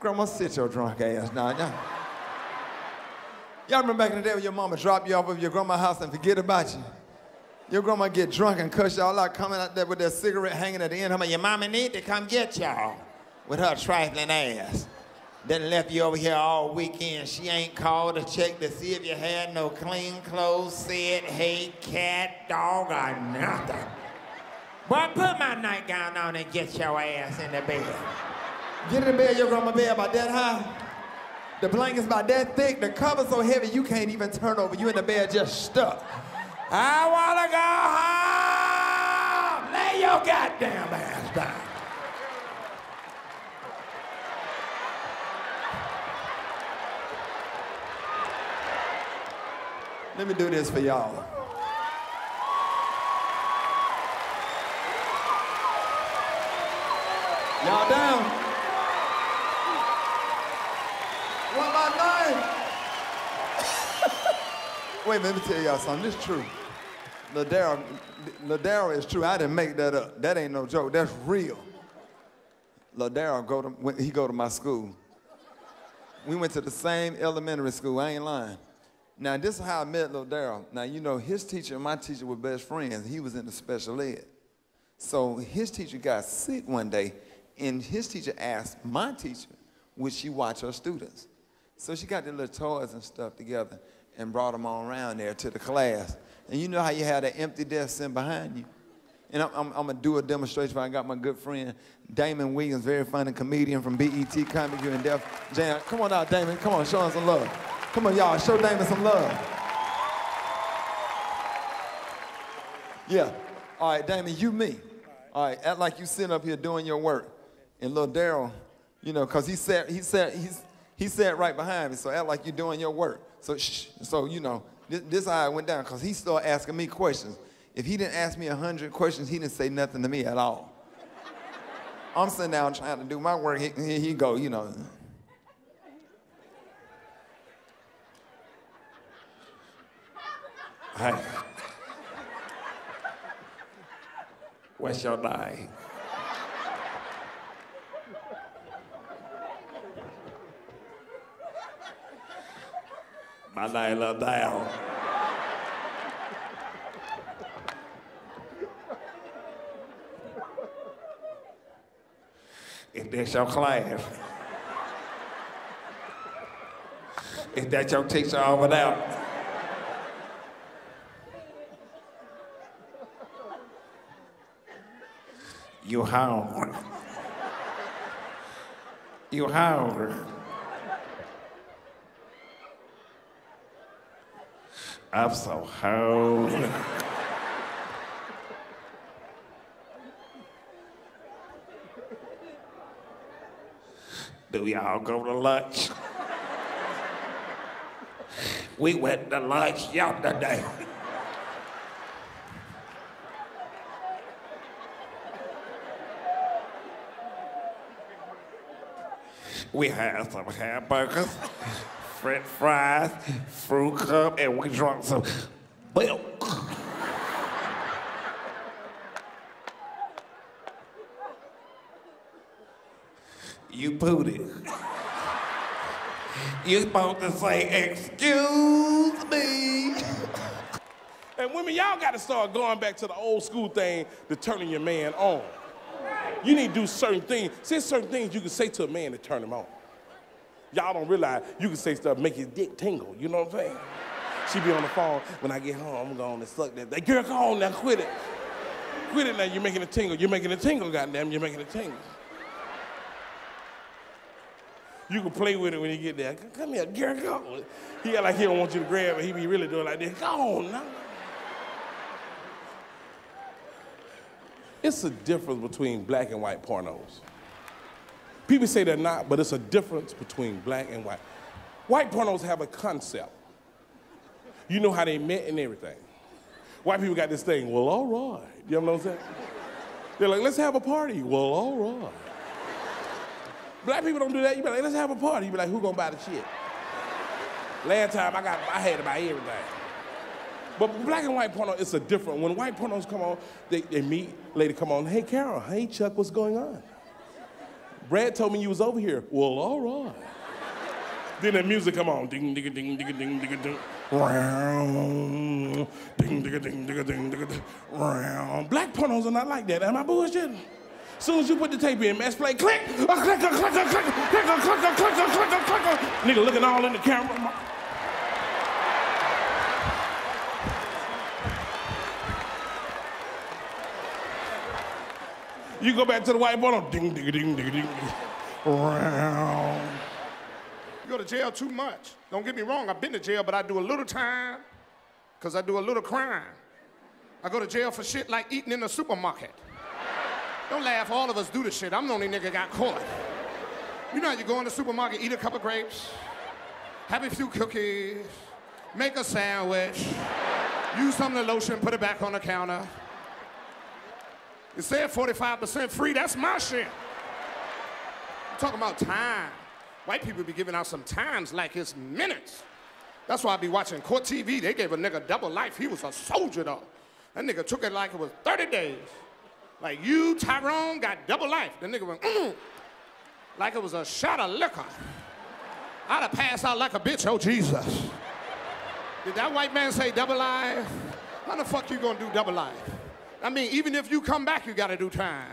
Grandma, sit your drunk ass down. Y'all, y'all remember back in the day when your mama dropped you off of your grandma's house and forget about you? Your grandma get drunk and cuss y'all out coming out there with that cigarette hanging at the end. How about your mama need to come get y'all with her trifling ass. Then left you over here all weekend. She ain't called to check to see if you had no clean clothes, said, hey, cat, dog, or nothing. Boy, put my nightgown on and get your ass in the bed. Get in the bed, your grandma bed about that high. The blanket's about that thick, the cover's so heavy you can't even turn over. You in the bed just stuck. I wanna go home! Lay your goddamn ass down. Let me do this for y'all. Y'all down? What my name? Wait, let me tell y'all something. This is true. Lil Darryl, Ladera is true. I didn't make that up. That ain't no joke. That's real. Lil Darryl go to he go to my school. We went to the same elementary school. I ain't lying. Now this is how I met Lil Darryl. Now you know his teacher and my teacher were best friends. He was in the special ed. So his teacher got sick one day and his teacher asked my teacher, would she watch her students? So she got the little toys and stuff together and brought them all around there to the class. And you know how you had an empty desk sitting behind you? And I'm, I'm, I'm, gonna do a demonstration. I got my good friend Damon Williams, very funny comedian from BET Comic View in Def Jam. Come on out, Damon. Come on, show him some love. Come on, y'all, show Damon some love. Yeah. All right, Damon, you me. All right, act like you sitting up here doing your work. And little Daryl, you know, because he sat, he sat, he's, he sat right behind me, so act like you're doing your work. So, so you know, this, it went down, because he started asking me questions. If he didn't ask me a hundred questions, he didn't say nothing to me at all. I'm sitting down trying to do my work. Here he, he go, you know. Hi. What's your name? My name is this your class? Is that your teacher over there? You hungry? You hungry? I'm so hungry. Do y'all go to lunch? We went to lunch yesterday. We had some hamburgers french fries, fruit cup, and we drunk some milk. you booty. You're supposed to say, excuse me. And women, y'all got to start going back to the old school thing to turning your man on. You need to do certain things. See, certain things you can say to a man to turn him on. Y'all don't realize you can say stuff make his dick tingle. You know what I'm saying? She be on the phone. When I get home, I'm going to suck that. That girl, come on now, quit it. Quit it now. You're making it tingle. You're making it tingle, goddamn. You're making it tingle. You can play with it when you get there. Come here, girl, go. He got like he don't want you to grab it. He be really doing like this. Come on now. It's a difference between black and white pornos. People say they're not, but it's a difference between black and white. White pornos have a concept. You know how they met and everything. White people got this thing, well, all right. You know what I'm saying? They're like, let's have a party. Well, all right. Black people don't do that. You be like, let's have a party. You be like, who gonna buy the shit? Last time I got, I had to buy everything. But black and white porno, it's a different. When white pornos come on, they, they meet, lady come on, hey Carol, hey Chuck, what's going on? Brad told me you was over here. Well, all right. then that music come on. Ding, ding, ding, ding, ding, ding, ding. Round. Ding, ding, ding, ding, ding, ding, Round. Black pornos are not like that. Am I bullshitting? Soon as you put the tape in, mess play, click, a click, a click, a click, click, a click, a click, a click, a click, a click. Nigga looking all in the camera. You go back to the white boy, ding, ding, ding, ding, ding, round. You go to jail too much. Don't get me wrong, I've been to jail, but I do a little time because I do a little crime. I go to jail for shit like eating in a supermarket. Don't laugh, all of us do the shit. I'm the only nigga got caught. You know how you go in the supermarket, eat a couple grapes, have a few cookies, make a sandwich, use some of the lotion, put it back on the counter. It said 45% free, that's my shit. I'm talking about time. White people be giving out some times like it's minutes. That's why I be watching court TV. They gave a nigga double life. He was a soldier though. That nigga took it like it was 30 days. Like you, Tyrone, got double life. The nigga went, mm, like it was a shot of liquor. I'd have passed out like a bitch, oh Jesus. Did that white man say double life? How the fuck you gonna do double life? I mean, even if you come back, you gotta do time.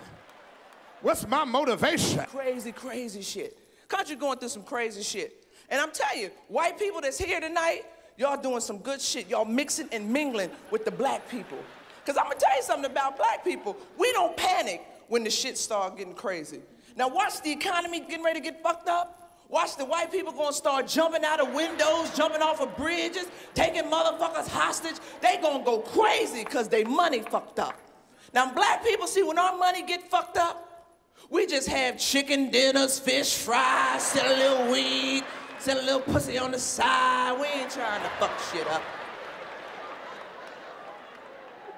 What's my motivation? Crazy, crazy shit. Country going through some crazy shit. And I'm telling you, white people that's here tonight, y'all doing some good shit. Y'all mixing and mingling with the black people. Because I'm going to tell you something about black people. We don't panic when the shit start getting crazy. Now watch the economy getting ready to get fucked up. Watch the white people gonna start jumping out of windows, jumping off of bridges, taking motherfuckers hostage. They gonna go crazy because they money fucked up. Now black people see when our money get fucked up, we just have chicken dinners, fish fries, sell a little weed, sell a little pussy on the side. We ain't trying to fuck shit up.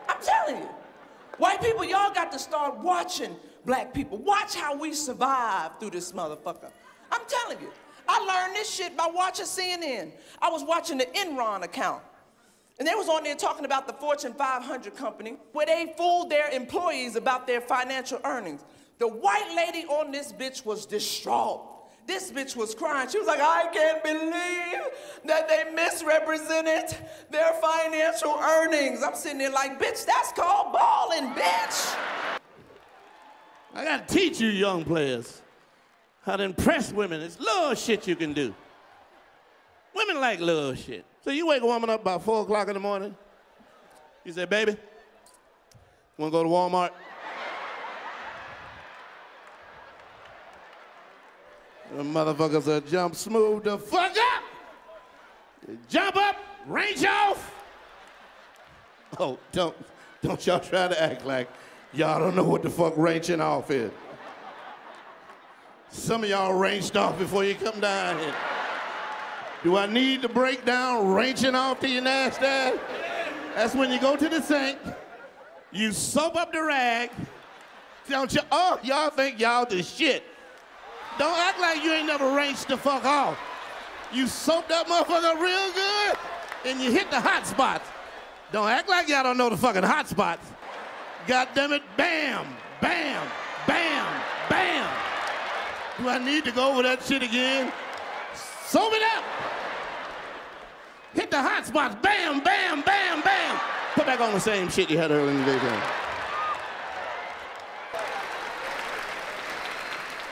I'm telling you. White people, y'all got to start watching black people. Watch how we survive through this motherfucker. I'm telling you. I learned this shit by watching CNN. I was watching the Enron account. And they was on there talking about the Fortune 500 company where they fooled their employees about their financial earnings. The white lady on this bitch was distraught. This bitch was crying. She was like, I can't believe that they misrepresented their financial earnings. I'm sitting there like, bitch, that's called balling, bitch. I gotta teach you young players how to impress women. It's little shit you can do. Women like little shit. So you wake a woman up about four o'clock in the morning. You say, baby, wanna go to Walmart? The motherfuckers will jump smooth the fuck up. Jump up, range off. Oh, don't, don't y'all try to act like y'all don't know what the fuck ranging off is. Some of y'all ranged off before you come down here. Do I need to break down ranging off to your nasty ass? That's when you go to the sink, you soap up the rag. Don't you? Oh, y'all think y'all the shit. Don't act like you ain't never rinsed the fuck off. You soap that motherfucker real good and you hit the hot spots. Don't act like y'all don't know the fucking hot spots. God damn it, bam, bam, bam, bam. Do I need to go over that shit again? Soap it up. Hit the hot spots, bam, bam, bam, bam. Put back on the same shit you had earlier in the day.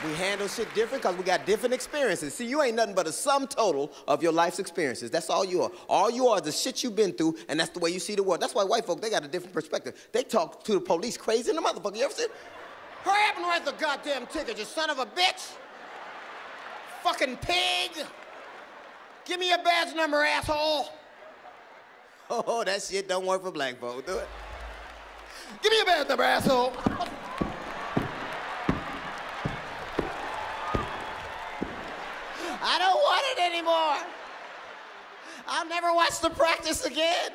We handle shit different because we got different experiences. See, you ain't nothing but a sum total of your life's experiences. That's all you are. All you are is the shit you've been through, and that's the way you see the world. That's why white folk, they got a different perspective. They talk to the police crazy in the motherfucker. You ever see? Hurry up and write the goddamn ticket, you son of a bitch! Fucking pig! Give me your badge number, asshole! Oh, that shit don't work for black folk, do it? Give me your badge number, asshole! I don't want it anymore. I'll never watch the practice again.